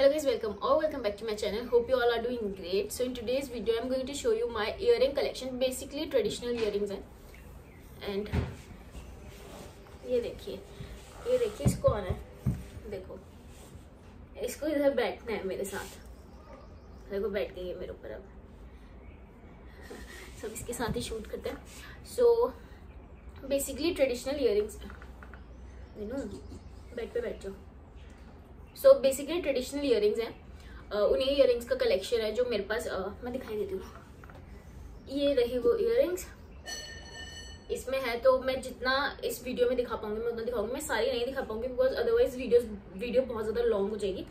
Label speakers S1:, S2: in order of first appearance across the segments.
S1: hello guys welcome or welcome back to my channel hope you all are doing great so in today's video i'm going to show you my earring collection basically traditional earrings हैं and ये देखिए ये देखिए इसको आना है देखो इसको इधर बैठना है मेरे साथ देखो बैठ गई है मेरे ऊपर अब सब इसके साथ ही शूट करते हैं so basically traditional earrings bed पे बैठ जाओ सो बेसिकली ट्रेडिशनल इयरिंग्स हैं। उन्हीं इयरिंग्स का कलेक्शन है जो मेरे पास uh, मैं दिखाई देती हूँ। ये रही वो इयरिंग्स इसमें है तो मैं जितना इस वीडियो में दिखा पाऊँगी मैं उतना दिखाऊँगी। मैं सारी नहीं दिखा पाऊँगी बिकॉज़ अदरवाइज़ वीडियो वीडियो बहुत ज़्यादा लॉन्ग हो जाएगी।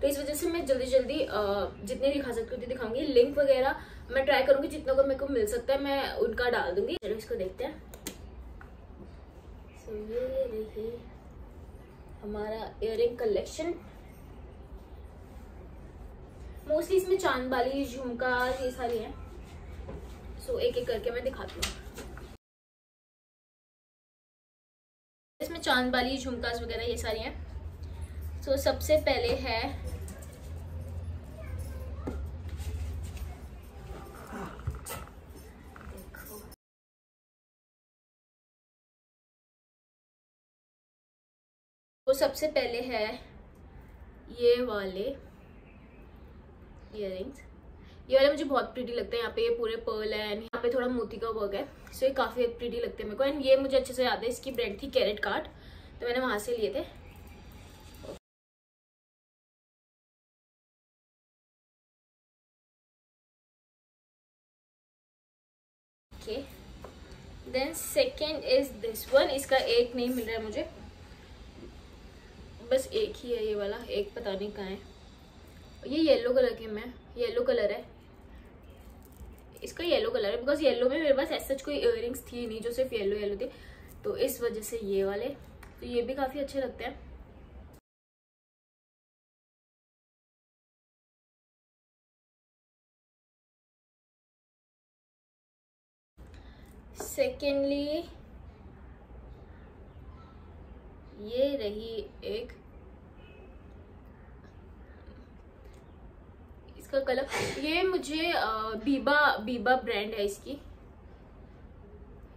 S1: तो इस वजह से मैं जल्दी जल्दी जितने दिखा सकती हूँ दिखाऊँगी। लिंक वगैरह मैं ट्राई करूँगी जितना को मेरे को मिल सकता है मैं उनका डाल दूँगी। चलो इसको देखते हैं। So, ये रही हमारा इयर कलेक्शन मोस्टली इसमें चाँद वाली झुमका ये सारी है। सो so, एक एक करके मैं दिखाती हूँ। इसमें चाँद वाली झुमकास वगैरह ये सारी हैं। सो so, सबसे पहले है सबसे पहले है ये वाले इयरिंग्स ये वाले मुझे बहुत प्रीटी लगते हैं, यहाँ पे ये पूरे पर्ल है एंड यहाँ पे थोड़ा मोती का वर्क है। सो ये काफ़ी प्रीटी लगते हैं मेरे को। एंड ये मुझे अच्छे से याद है, इसकी ब्रांड थी कैरेट कार्ड तो मैंने वहाँ से लिए थे। Then second is this one इसका एक नहीं मिल रहा है मुझे। बस एक ही है ये वाला, एक पता नहीं कहाँ है। ये येलो कलर के में येलो कलर है। इसका येलो कलर है बिकॉज़ येलो में मेरे पास ऐसा कोई इयर थी नहीं, जो सिर्फ़ येलो येलो थे। तो इस वजह से ये वाले तो ये भी काफ़ी अच्छे लगते हैं। सेकेंडली ये रही एक इसका कलर। ये मुझे बीबा बीबा ब्रांड है इसकी।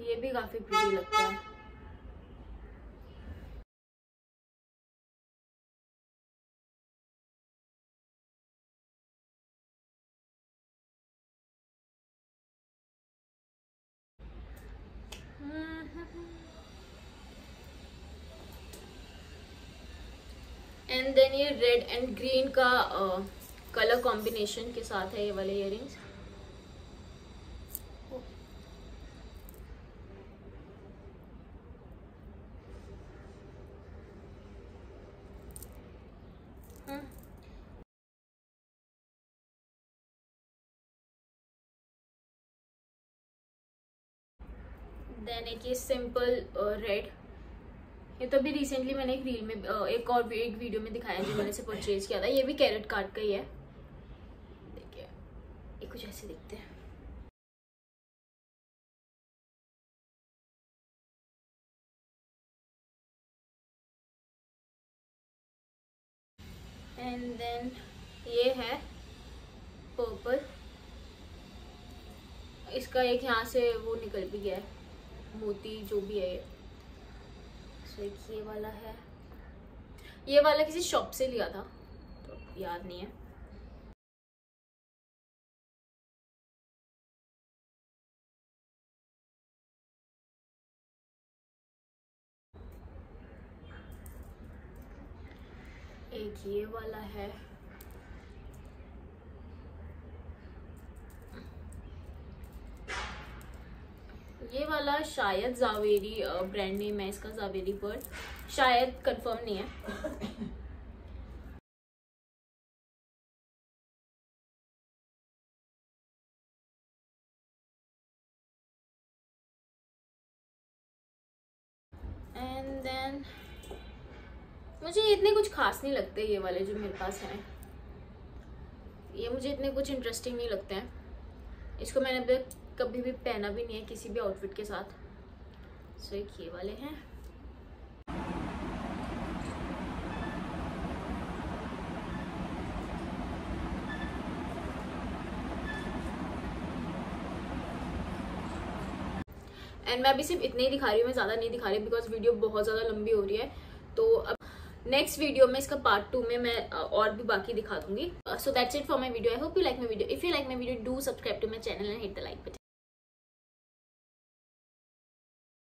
S1: ये भी काफ़ी प्रीटी लगता है। एंड देन ये रेड एंड ग्रीन का कलर कॉम्बिनेशन के साथ है ये वाले इयर देन एक ये सिंपल रेड ये तो अभी रिसेंटली मैंने एक रील में एक और एक वीडियो में दिखाया जो मैंने से परचेज किया था। ये भी कैरेट कार्ड का ही है। कुछ ऐसे दिखते हैं। एंड देन ये है पर्पल इसका एक यहाँ से वो निकल भी गया है। मोती जो भी है सो एक ये वाला है। ये वाला किसी शॉप से लिया था तो याद नहीं है। एक ये वाला है। ये वाला शायद जावेरी ब्रांड नेम है इसका, जावेरी बर्ड शायद कंफर्म नहीं है। एंड देन मुझे इतने कुछ खास नहीं लगते ये वाले जो मेरे पास हैं। ये मुझे इतने कुछ इंटरेस्टिंग नहीं लगते हैं। इसको मैंने अभी कभी भी पहना भी नहीं है किसी भी आउटफिट के साथ। सो एक ये वाले हैं। एंड मैं अभी सिर्फ़ इतने ही दिखा रही हूँ, मैं ज़्यादा नहीं दिखा रही बिकॉज़ वीडियो बहुत ज़्यादा लंबी हो रही है। तो अब नेक्स्ट वीडियो में, इसका पार्ट टू में मैं और भी बाकी दिखा दूँगी। So that's it for my video I hope you like my video if you like my video do subscribe to my channel and hit the like button